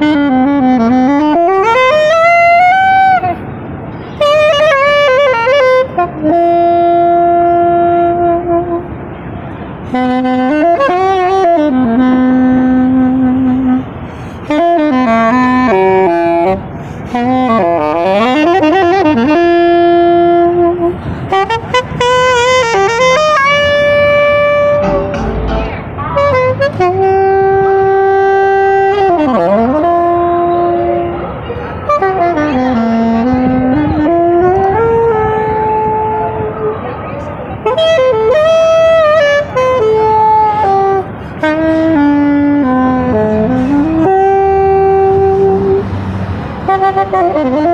Mm-hmm. Mm-hmm.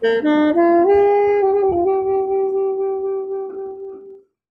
Mm-hmm.